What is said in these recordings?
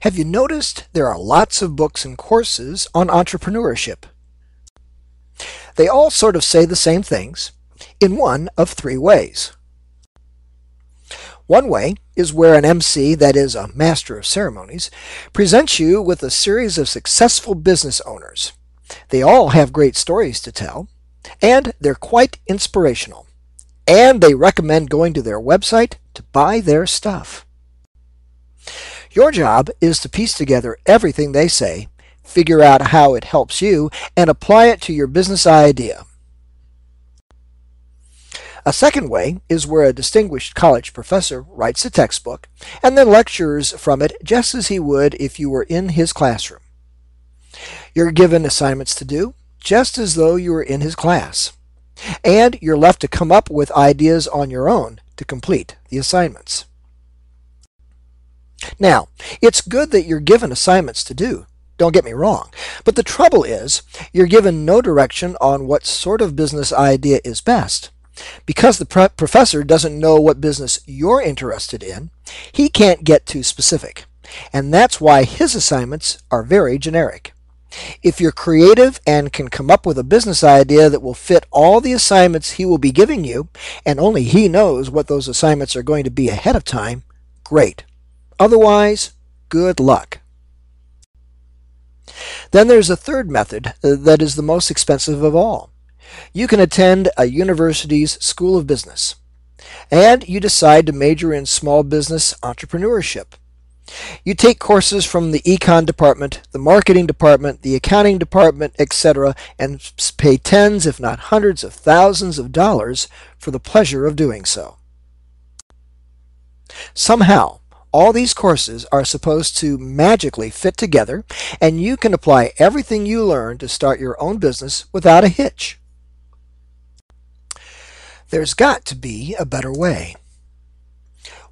Have you noticed there are lots of books and courses on entrepreneurship? They all sort of say the same things in one of three ways. One way is where an MC, that is, a master of ceremonies, presents you with a series of successful business owners. They all have great stories to tell, and they're quite inspirational. And they recommend going to their website to buy their stuff. Your job is to piece together everything they say, figure out how it helps you, and apply it to your business idea. A second way is where a distinguished college professor writes a textbook and then lectures from it just as he would if you were in his classroom. You're given assignments to do just as though you were in his class. And you're left to come up with ideas on your own to complete the assignments. Now, it's good that you're given assignments to do, don't get me wrong, but the trouble is you're given no direction on what sort of business idea is best. Because the professor doesn't know what business you're interested in, he can't get too specific. And that's why his assignments are very generic. If you're creative and can come up with a business idea that will fit all the assignments he will be giving you, and only he knows what those assignments are going to be ahead of time, great. Otherwise, good luck. Then there's a third method uh, that is the most expensive of all. You can attend a university's School of Business, and you decide to major in small business entrepreneurship. You take courses from the econ department, the marketing department, the accounting department, etc., and pay tens, if not hundreds of thousands of dollars for the pleasure of doing so. Somehow, all these courses are supposed to magically fit together, and you can apply everything you learn to start your own business without a hitch. There's got to be a better way.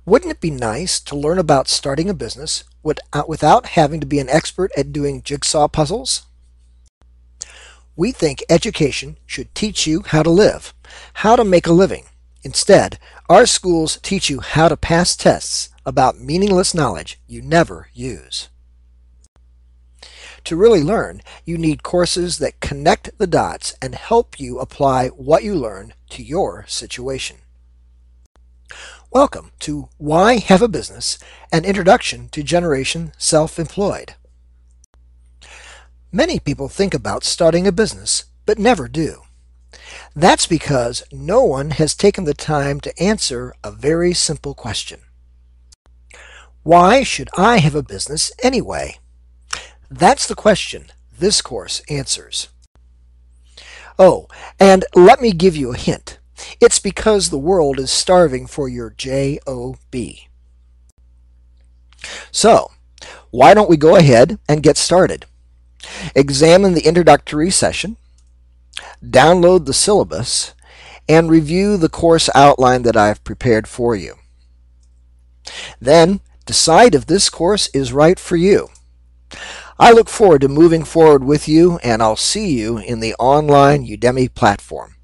Wouldn't it be nice to learn about starting a business uh, without having to be an expert at doing jigsaw puzzles? We think education should teach you how to live, how to make a living. Instead, our schools teach you how to pass tests about meaningless knowledge you never use. To really learn, you need courses that connect the dots and help you apply what you learn to your situation. Welcome to Why Have a Business? An Introduction to Generation Self-Employed. Many people think about starting a business, but never do. That's because no one has taken the time to answer a very simple question. Why should I have a business anyway? That's the question this course answers. Oh, and let me give you a hint. It's because the world is starving for your J-O-B. So, why don't we go ahead and get started? Examine the introductory session, download the syllabus, and review the course outline that I've prepared for you. Then Decide if this course is right for you. I look forward to moving forward with you, and I'll see you in the online Udemy platform.